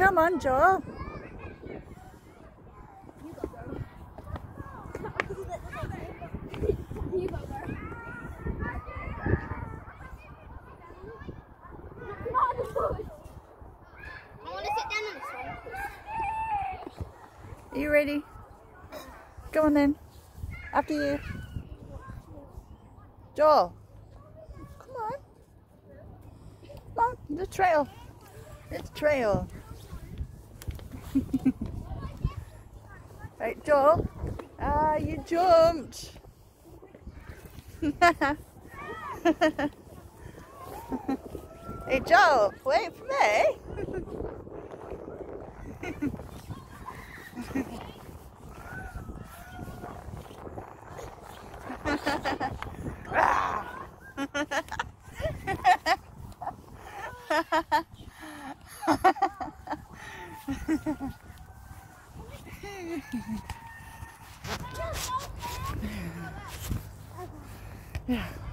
Come on, Joel. Are you ready? Go on then. After you. Joel. Come on. Come on, the trail. It's trail. Right, Joel. Ah, you jumped. hey, Joel, wait for me. yeah.